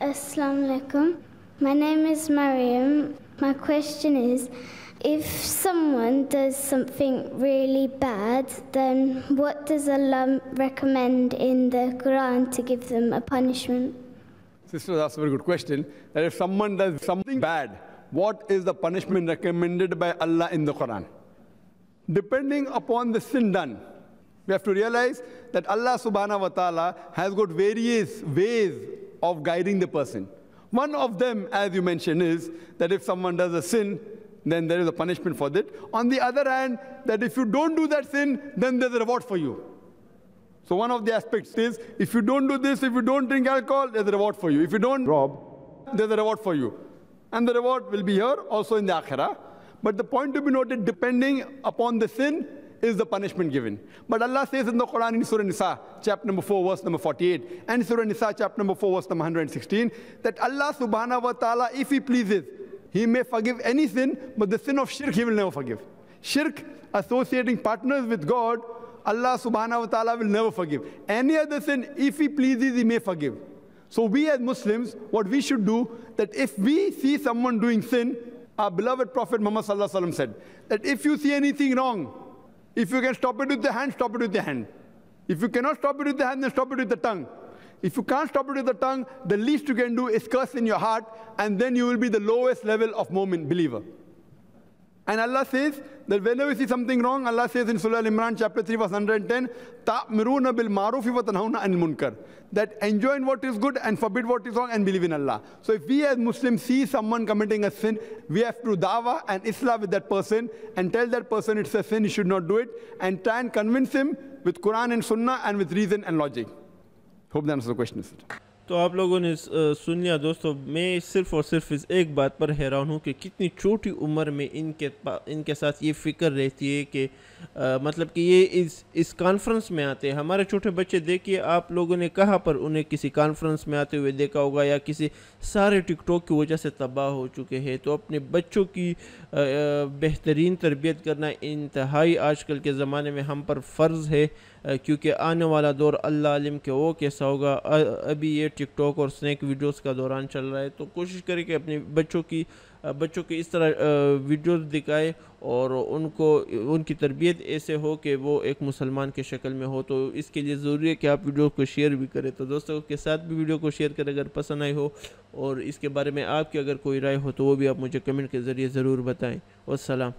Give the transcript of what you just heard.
Assalamu alaikum. My name is Mariam. My question is if someone does something really bad, then what does Allah recommend in the Quran to give them a punishment? Sister, that's a very good question. That if someone does something bad, what is the punishment recommended by Allah in the Quran? Depending upon the sin done, we have to realize that Allah subhanahu wa ta'ala has got various ways of guiding the person. One of them, as you mentioned, is that if someone does a sin, then there is a punishment for that. On the other hand, that if you don't do that sin, then there's a reward for you. So one of the aspects is, if you don't do this, if you don't drink alcohol, there's a reward for you. If you don't rob, there's a reward for you. And the reward will be here, also in the akhirah. But the point to be noted, depending upon the sin, is the punishment given. But Allah says in the Quran in Surah Nisa, chapter number 4, verse number 48, and Surah Nisa, chapter number 4, verse number 116, that Allah subhanahu wa ta'ala, if He pleases, He may forgive any sin, but the sin of shirk He will never forgive. Shirk, associating partners with God, Allah subhanahu wa ta'ala will never forgive. Any other sin, if He pleases, He may forgive. So we as Muslims, what we should do, that if we see someone doing sin, our beloved Prophet Muhammad said, that if you see anything wrong, if you can stop it with the hand, stop it with the hand. If you cannot stop it with the hand, then stop it with the tongue. If you can't stop it with the tongue, the least you can do is curse in your heart, and then you will be the lowest level of momin believer. And Allah says that whenever we see something wrong, Allah says in Surah Al-Imran chapter 3 verse 110, تَأْمِرُونَ بِالْمَعْرُوفِ وَتَنْهَوْنَ عَنِ الْمُنْكَرِ That enjoin what is good and forbid what is wrong and believe in Allah. So if we as Muslims see someone committing a sin, we have to dawah and islah with that person and tell that person it's a sin, he should not do it, and try and convince him with Quran and Sunnah and with reason and logic. Hope that answers the question. तो आप लोगों ने सुन लिया दोस्तों, मैं सिर्फ़ और सिर्फ़ इस एक बात पर हैरान हूँ कि कितनी छोटी उम्र में इनके इनके साथ ये फ़िक्र रहती है कि मतलब कि ये इस इस कॉन्फ्रेंस में आते हैं। हमारे छोटे बच्चे, देखिए, आप लोगों ने कहाँ पर उन्हें किसी कॉन्फ्रेंस में आते हुए देखा होगा या किसी सारे टिकटॉक की वजह से तबाह हो चुके हैं। तो अपने बच्चों की बेहतरीन तरबियत करना इंतहाई आजकल के ज़माने में हम पर फ़र्ज़ है क्योंकि आने वाला दौर अल्लाह आलिम के वो कैसा होगा। अभी ये टिकटॉक और स्नैक वीडियोस का दौरान चल रहा है तो कोशिश करें कि अपने बच्चों की बच्चों की इस तरह वीडियोस दिखाए और उनको, उनकी तरबियत ऐसे हो कि वो एक मुसलमान के शक्ल में हो तो इसके लिए ज़रूरी है कि आप वीडियो को शेयर भी करें। तो दोस्तों के साथ भी वीडियो को शेयर करें अगर पसंद आई हो और इसके बारे में आपकी अगर कोई राय हो तो वो भी आप मुझे कमेंट के ज़रिए ज़रूर बताएँ। सलाम